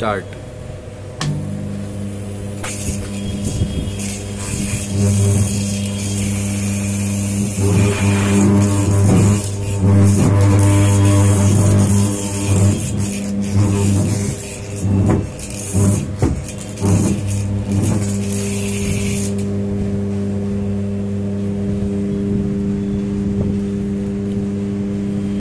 start.